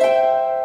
you